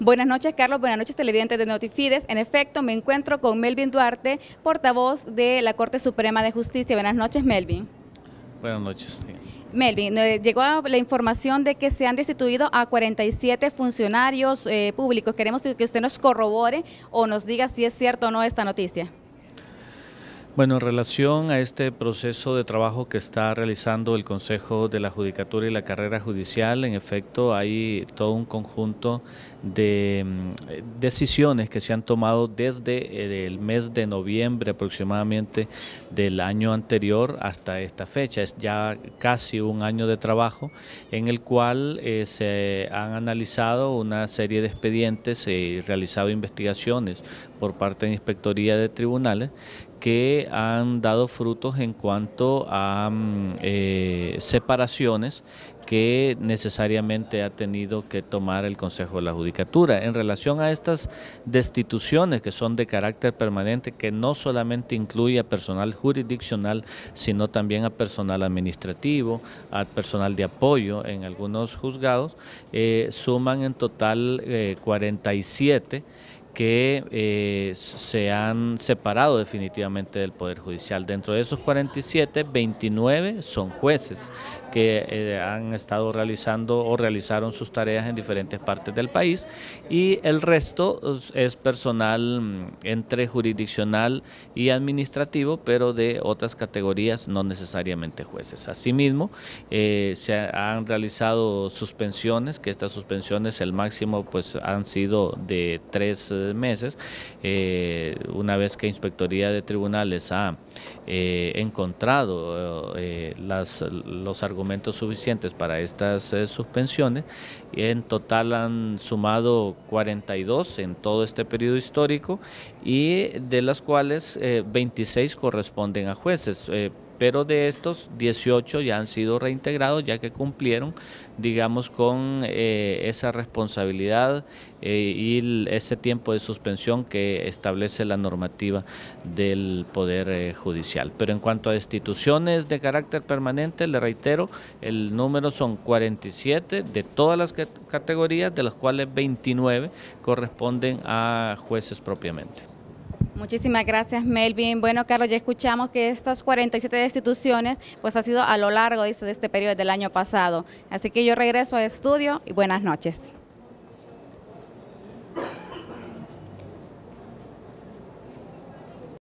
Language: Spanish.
Buenas noches, Carlos. Buenas noches, televidentes de Notifides. En efecto, me encuentro con Melvin Duarte, portavoz de la Corte Suprema de Justicia. Buenas noches, Melvin. Buenas noches. Melvin, eh, llegó la información de que se han destituido a 47 funcionarios eh, públicos. Queremos que usted nos corrobore o nos diga si es cierto o no esta noticia. Bueno, en relación a este proceso de trabajo que está realizando el Consejo de la Judicatura y la Carrera Judicial, en efecto hay todo un conjunto de mm, decisiones que se han tomado desde eh, el mes de noviembre aproximadamente del año anterior hasta esta fecha. Es ya casi un año de trabajo en el cual eh, se han analizado una serie de expedientes y realizado investigaciones por parte de la Inspectoría de Tribunales que han dado frutos en cuanto a mm, eh, separaciones que necesariamente ha tenido que tomar el Consejo de la Judicatura. En relación a estas destituciones que son de carácter permanente, que no solamente incluye a personal jurisdiccional, sino también a personal administrativo, a personal de apoyo en algunos juzgados, eh, suman en total 47 eh, que eh, se han separado definitivamente del Poder Judicial. Dentro de esos 47, 29 son jueces que eh, han estado realizando o realizaron sus tareas en diferentes partes del país y el resto es personal mm, entre jurisdiccional y administrativo, pero de otras categorías, no necesariamente jueces. Asimismo, eh, se han realizado suspensiones, que estas suspensiones el máximo pues han sido de tres eh, meses, una vez que Inspectoría de Tribunales ha encontrado las, los argumentos suficientes para estas eh, suspensiones. En total han sumado 42 en todo este periodo histórico y de las cuales 26 eh, corresponden a jueces. Pero de estos 18 ya han sido reintegrados ya que cumplieron, digamos, con eh, esa responsabilidad eh, y ese tiempo de suspensión que establece la normativa del Poder eh, Judicial. Pero en cuanto a destituciones de carácter permanente, le reitero, el número son 47 de todas las categorías, de las cuales 29 corresponden a jueces propiamente. Muchísimas gracias, Melvin. Bueno, Carlos, ya escuchamos que estas 47 destituciones pues ha sido a lo largo dice, de este periodo del año pasado. Así que yo regreso a estudio y buenas noches.